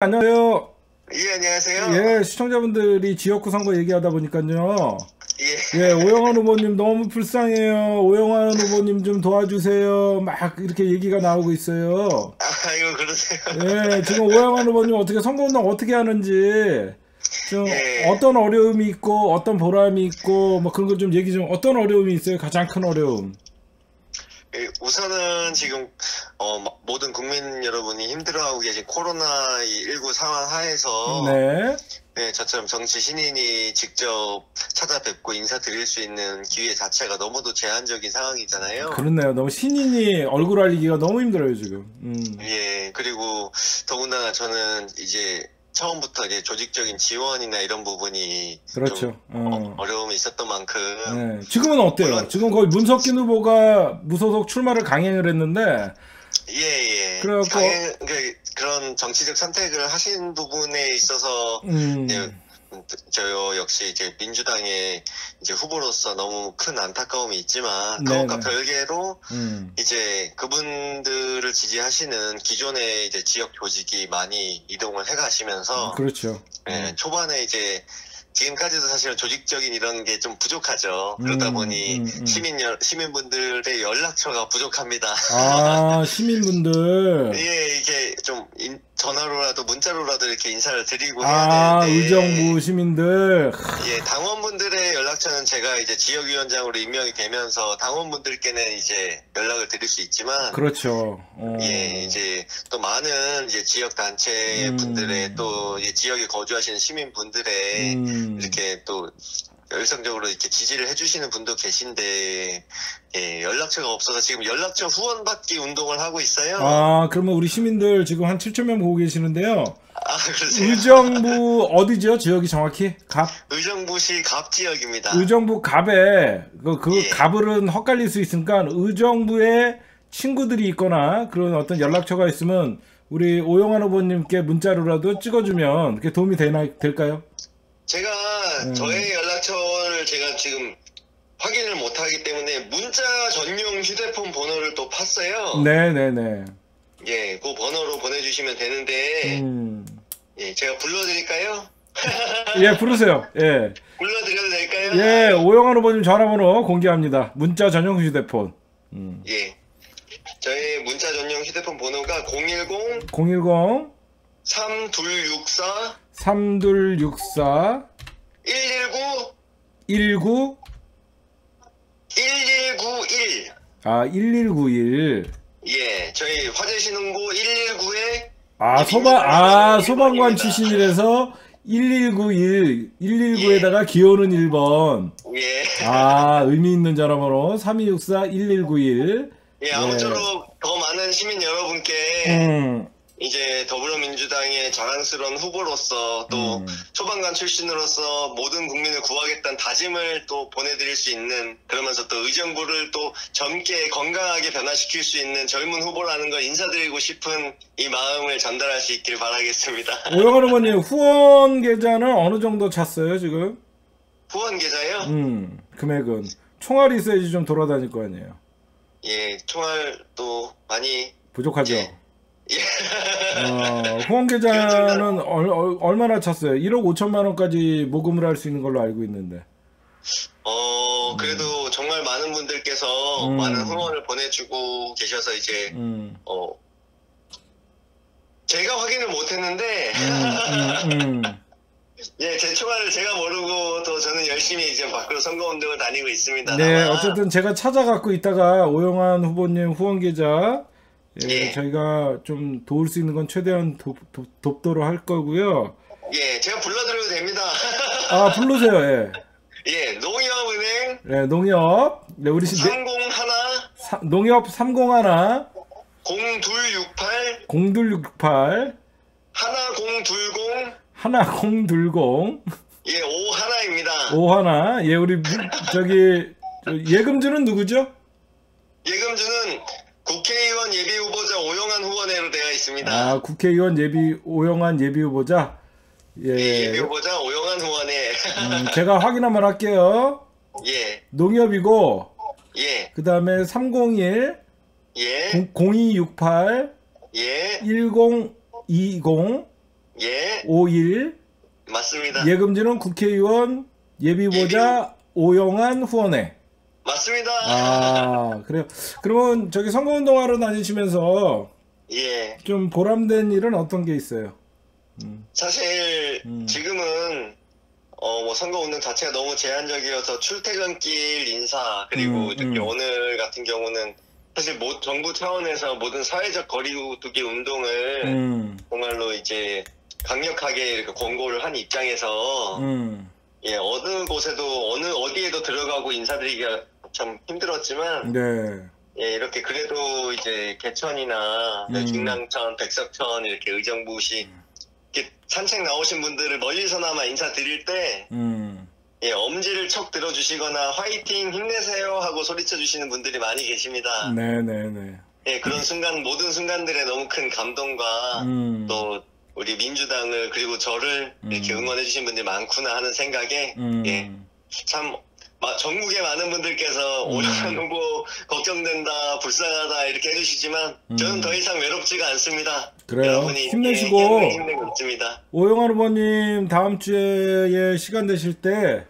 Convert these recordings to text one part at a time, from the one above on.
안녕하세요. 예, 안녕하세요. 예, 시청자분들이 지역구 선거 얘기하다 보니까요. 예. 예, 오영환 후보님 너무 불쌍해요. 오영환 후보님 좀 도와주세요. 막 이렇게 얘기가 나오고 있어요. 아, 이거 그러세요. 예, 지금 오영환 후보님 어떻게 선거운동 어떻게 하는지 좀 예. 어떤 어려움이 있고 어떤 보람이 있고 뭐 그런 거좀 얘기 좀 어떤 어려움이 있어요? 가장 큰 어려움. 예, 우선은 지금 어, 마- 모든 국민 여러분이 힘들어하고 계신 코로나 19 상황 하에서 네. 네, 저처럼 정치 신인이 직접 찾아뵙고 인사드릴 수 있는 기회 자체가 너무도 제한적인 상황이잖아요. 그렇네요. 너무 신인이 얼굴 알리기가 너무 힘들어요, 지금. 음. 예, 그리고 더군다나 저는 이제 처음부터 이제 조직적인 지원이나 이런 부분이 그렇죠. 좀 어. 어려움이 있었던 만큼 네. 지금은 어때요? 물론- 지금 거의 문석긴 후보가 무소속 출마를 강행을 했는데 예, 예. 그래갖고- 강행, 그, 그런 정치적 선택을 하신 부분에 있어서, 음, 네, 음, 저 역시 이제 민주당의 이제 후보로서 너무 큰 안타까움이 있지만, 그것과. 별개로 음, 이제 그분들을 지지하시는 기존의 이제 지역 조직이 많이 이동을 해 가시면서, 그렇죠. 예, 초반에 이제 지금까지도 사실은 조직적인 이런 게 좀 부족하죠. 그러다 음, 보니 음, 음. 시민 여, 시민분들의 연락처가 부족합니다. 아 시민분들 예, 이게 좀 인- 전화로라도 문자로라도 이렇게 인사를 드리고 해야 아 되는데 의정부 시민들 예, 당원분들의 연락처는 제가 이제 지역위원장으로 임명이 되면서 당원분들께는 이제 연락을 드릴 수 있지만 그렇죠. 어. 예, 이제 또 많은 이제 지역 단체 음. 분들의 또 이제 지역에 거주하시는 시민분들의 음, 이렇게 또 열성적으로 이렇게 지지를 해주시는 분도 계신데 예, 연락처가 없어서 지금 연락처 후원 받기 운동을 하고 있어요. 아 그러면 우리 시민들 지금 한 7천 명 보고 계시는데요. 아, 그러세요? 의정부 어디죠? 지역이 정확히 갑 의정부시 갑 지역입니다. 의정부 갑에 그, 그 예. 갑을은 헛갈릴 수 있으니까 의정부에 친구들이 있거나 그런 어떤 연락처가 있으면 우리 오영환 후보님께 문자로라도 찍어주면 그게 도움이 되나 될까요? 제가 음. 저의 연락 처를 제가 지금 확인을 못하기 때문에 문자 전용 휴대폰 번호를 또 팠어요. 네네네. 예, 그 번호로 보내주시면 되는데 음. 예, 제가 불러드릴까요? 예 부르세요. 예. 불러드려도 될까요? 예 오영환 후보님 전화번호 공개합니다. 문자 전용 휴대폰. 음. 예. 저의 문자 전용 휴대폰 번호가 010 010 3264 3264 119 19 1191 아 1191 예, 저희 화재신흥고 119에 아 소방 아 소방관 출신이라서 1191 119에다가 기호는 1번. 예. 아 의미 있는 전화번호 3264 1191 예, 아무쪼록 더 많은 시민 여러분께 음, 이제 더불어민주당의 자랑스러운 후보로서 또 음. 소방관 출신으로서 모든 국민을 구하겠다는 다짐을 또 보내드릴 수 있는 그러면서 또 의정부를 또 젊게 건강하게 변화시킬 수 있는 젊은 후보라는 걸 인사드리고 싶은 이 마음을 전달할 수 있기를 바라겠습니다. 오영환 후보님 후원 계좌는 어느 정도 찼어요 지금? 후원 계좌요? 음 금액은 총알이 있어야지 좀 돌아다닐 거 아니에요 예, 총알 또 많이 부족하죠? 예. 예. 어, 후원 계좌는 얼, 얼, 얼마나 찼어요? 1억 5천만 원까지 모금을 할 수 있는 걸로 알고 있는데 어, 그래도 정말 많은 분들께서 음. 많은 후원을 보내주고 계셔서 이제, 음, 어, 제가 확인을 못했는데, 음, 음, 음. 예, 제 총알을 제가 모르고 또 저는 열심히 이제 밖으로 선거 운동을 다니고 있습니다. 네, 어쨌든 제가 찾아갖고 있다가 오영환 후보님 후원 계좌 예, 예. 저희가 좀 도울 수 있는 건 최대한 도, 도, 돕도록 할 거고요. 예, 제가 불러드려도 됩니다. 아 부르세요. 예, 예, 농협은행 네, 농협 네, 우리 시, 네, 301 사, 농협 301 0268 0268 1020 1020 예, 5 하나입니다. 오하나 예 우리 무- 저기 저 예금주는 누구죠? 예금주는 국회의원 예비 후보자 오영환 후원회로 되어 있습니다. 아 국회의원 예비 오영환 예비 후보자 예, 예 예비 후보자 오영환 후원회. 음, 제가 확인 한번 할게요. 예, 농협이고 예, 그 다음에 301 예, 0268 예, 1020 예, 51 맞습니다. 예금지는 국회의원 예비보좌 오영환 후원회. 맞습니다. 아 그래요. 그러면 저기 선거운동하러 다니시면서 예. 좀 보람된 일은 어떤 게 있어요? 사실 음. 지금은 어 뭐 선거 운동 자체가 너무 제한적이어서 출퇴근길 인사 그리고 음, 음. 오늘 같은 경우는 사실 모, 정부 차원에서 모든 사회적 거리두기 운동을 음, 정말로 이제 강력하게 이렇게 권고를 한 입장에서 음, 예 어느 곳에도 어느 어디에도 들어가고 인사드리기가 참 힘들었지만 네, 예 이렇게 그래도 이제 개천이나 음. 중랑천, 백석천 이렇게 의정부시 이렇게 산책 나오신 분들을 멀리서나마 인사드릴 때 음, 예, 엄지를 척 들어주시거나 화이팅 힘내세요 하고 소리쳐 주시는 분들이 많이 계십니다. 네, 네, 네. 예, 그런 순간 모든 순간들에 너무 큰 감동과 음, 또 우리 민주당을 그리고 저를 이렇게 음. 응원해 주신 분들이 많구나 하는 생각에 음, 예, 참 마- 전국의 많은 분들께서 음. 오영환 후보 걱정된다 불쌍하다 이렇게 해주시지만 저는 음. 더 이상 외롭지가 않습니다. 그래요. 여러분이 힘내시고. 예. 오영환 후보님 다음 주에 시간 되실 때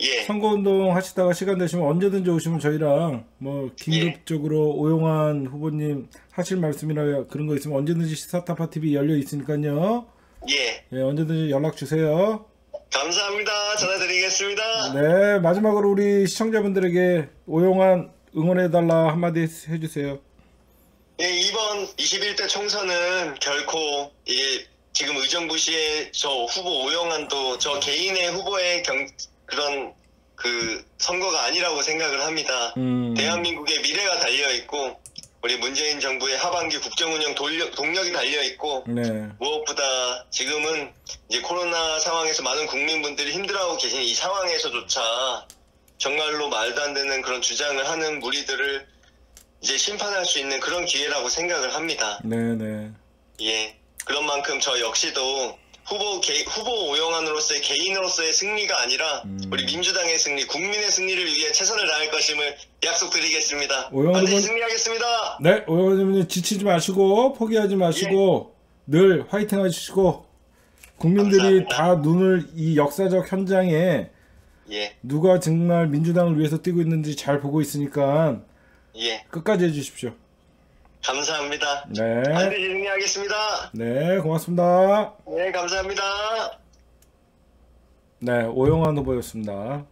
예, 선거운동 하시다가 시간 되시면 언제든지 오시면 저희랑 뭐 긴급적으로 오영환 후보님 하실 말씀이나 그런 거 있으면 언제든지 시사타파 TV 열려 있으니까요. 예, 예, 언제든지 연락 주세요. 감사합니다. 전화드리겠습니다. 네, 마지막으로 우리 시청자분들에게 오영환 응원해달라 한마디 해주세요. 예, 이번 21대 총선은 결코 이게 지금 의정부 시의 저 후보 오영환도 저 개인의 후보의 경, 그런 그 선거가 아니라고 생각을 합니다. 음, 대한민국의 미래가 달려 있고 우리 문재인 정부의 하반기 국정운영 돌력, 동력이 달려 있고 네, 무엇보다 지금은 이제 코로나 상황에서 많은 국민분들이 힘들어하고 계신 이 상황에서조차 정말로 말도 안 되는 그런 주장을 하는 무리들을 이제 심판할 수 있는 그런 기회라고 생각을 합니다. 네, 네. 예. 그런 만큼 저 역시도 후보 개, 후보 오영환으로서의 개인으로서의 승리가 아니라 음. 우리 민주당의 승리, 국민의 승리를 위해 최선을 다할 것임을 약속드리겠습니다. 오영환 반드시 후보- 승리하겠습니다. 네, 오영환 후보님 지치지 마시고 포기하지 마시고 늘 화이팅 하시고 국민들이 감사합니다. 다 눈을 이 역사적 현장에 예, 누가 정말 민주당을 위해서 뛰고 있는지 잘 보고 있으니까 예. 끝까지 해주십시오. 감사합니다. 네, 반드시 승리하겠습니다. 네, 고맙습니다. 네, 감사합니다. 네, 오영환 후보였습니다.